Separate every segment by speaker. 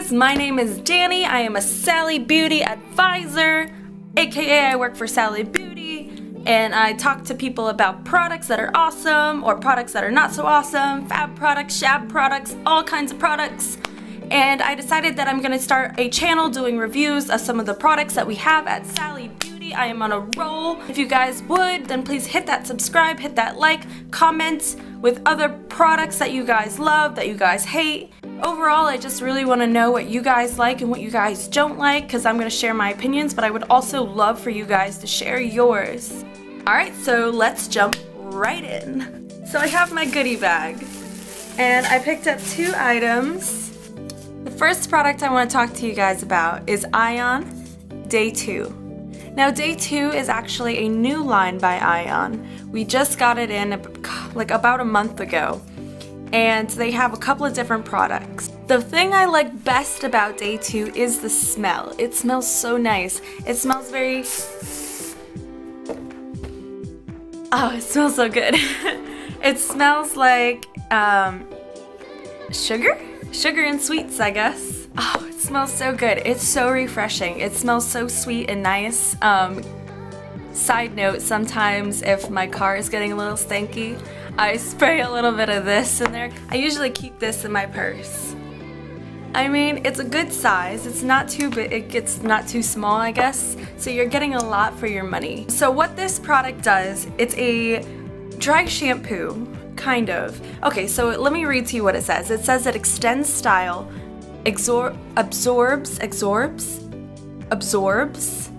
Speaker 1: guys, my name is Dani. I am a Sally Beauty advisor, aka I work for Sally Beauty, and I talk to people about products that are awesome or products that are not so awesome, fab products, shab products, all kinds of products. And I decided that I'm gonna start a channel doing reviews of some of the products that we have at Sally Beauty. I am on a roll. If you guys would, then please hit that subscribe, hit that like, comment with other products that you guys love, that you guys hate. Overall, I just really want to know what you guys like and what you guys don't like because I'm going to share my opinions, but I would also love for you guys to share yours. Alright, so let's jump right in. So I have my goodie bag and I picked up two items. The first product I want to talk to you guys about is Ion Day 2. Now Day 2 is actually a new line by Ion. We just got it in like about a month ago and they have a couple of different products. The thing I like best about day two is the smell. It smells so nice. It smells very... Oh, it smells so good. it smells like um, sugar? Sugar and sweets, I guess. Oh, it smells so good. It's so refreshing. It smells so sweet and nice. Um, side note, sometimes if my car is getting a little stanky, I spray a little bit of this in there. I usually keep this in my purse. I mean, it's a good size. It's not too big, it gets not too small, I guess. So you're getting a lot for your money. So what this product does, it's a dry shampoo, kind of. Okay, so let me read to you what it says. It says it extends style, absor absorbs, absorbs, absorbs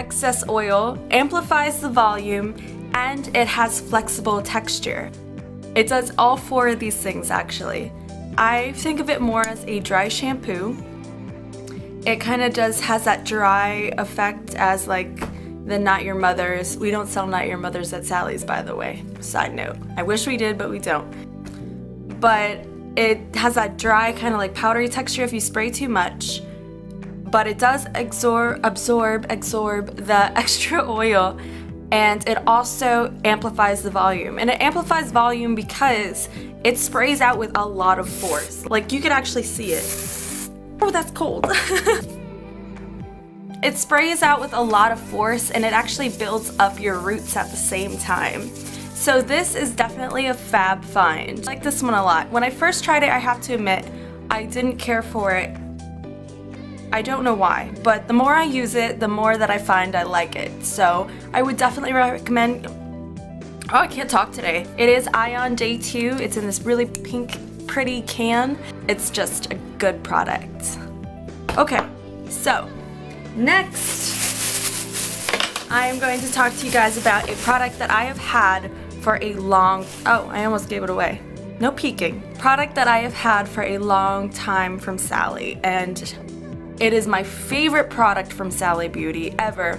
Speaker 1: excess oil, amplifies the volume, and it has flexible texture. It does all four of these things actually. I think of it more as a dry shampoo. It kind of does has that dry effect as like the Not Your Mother's. We don't sell Not Your Mother's at Sally's by the way. Side note. I wish we did but we don't. But it has that dry kind of like powdery texture if you spray too much. But it does absorb, absorb, absorb the extra oil and it also amplifies the volume. And it amplifies volume because it sprays out with a lot of force. Like you can actually see it. Oh, that's cold. it sprays out with a lot of force and it actually builds up your roots at the same time. So this is definitely a fab find. I like this one a lot. When I first tried it, I have to admit, I didn't care for it I don't know why, but the more I use it, the more that I find I like it. So I would definitely recommend, oh I can't talk today. It is Ion Day 2, it's in this really pink pretty can. It's just a good product. Okay, so next I am going to talk to you guys about a product that I have had for a long, oh I almost gave it away. No peeking. Product that I have had for a long time from Sally and it is my favorite product from Sally Beauty ever.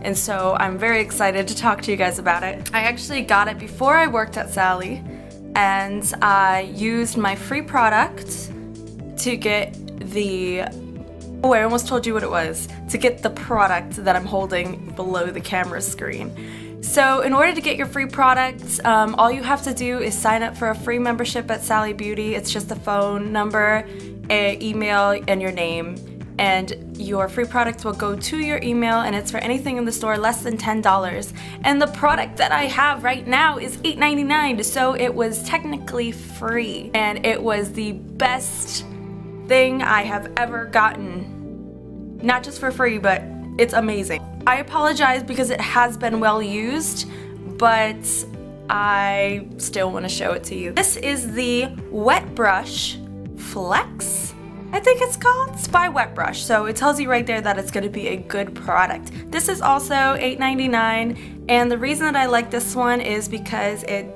Speaker 1: And so I'm very excited to talk to you guys about it. I actually got it before I worked at Sally and I used my free product to get the Oh, I almost told you what it was. To get the product that I'm holding below the camera screen. So in order to get your free product, um, all you have to do is sign up for a free membership at Sally Beauty. It's just a phone number, a email, and your name and your free product will go to your email and it's for anything in the store less than $10. And the product that I have right now is $8.99 so it was technically free and it was the best thing I have ever gotten. Not just for free but it's amazing. I apologize because it has been well used but I still want to show it to you. This is the Wet Brush Flex I think it's called Spy Wet Brush. So it tells you right there that it's going to be a good product. This is also $8.99 and the reason that I like this one is because it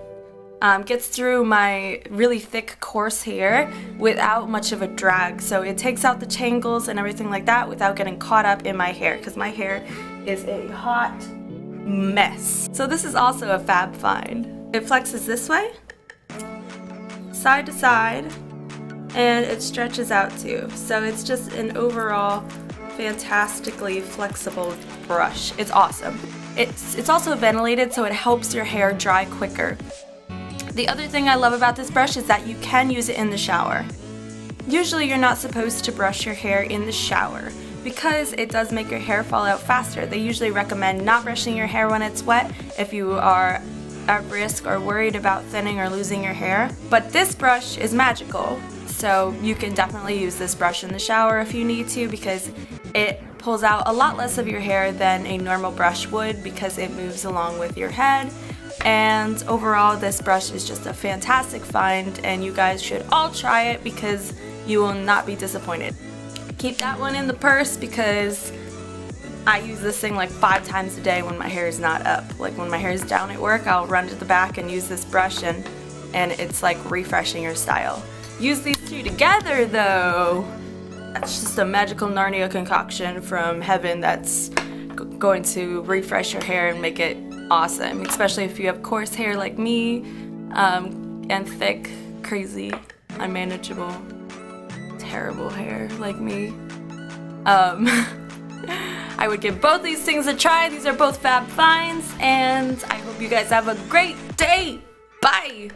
Speaker 1: um, gets through my really thick coarse hair without much of a drag. So it takes out the tangles and everything like that without getting caught up in my hair because my hair is a hot mess. So this is also a fab find. It flexes this way, side to side, and it stretches out too. So it's just an overall fantastically flexible brush. It's awesome. It's, it's also ventilated so it helps your hair dry quicker. The other thing I love about this brush is that you can use it in the shower. Usually you're not supposed to brush your hair in the shower because it does make your hair fall out faster. They usually recommend not brushing your hair when it's wet if you are at risk or worried about thinning or losing your hair. But this brush is magical, so you can definitely use this brush in the shower if you need to because it pulls out a lot less of your hair than a normal brush would because it moves along with your head. And overall, this brush is just a fantastic find and you guys should all try it because you will not be disappointed. Keep that one in the purse because I use this thing like five times a day when my hair is not up. Like when my hair is down at work, I'll run to the back and use this brush and, and it's like refreshing your style. Use these two together though. That's just a magical Narnia concoction from heaven that's going to refresh your hair and make it awesome, especially if you have coarse hair like me um, and thick, crazy, unmanageable, terrible hair like me. Um, I would give both these things a try. These are both fab finds, and I hope you guys have a great day. Bye!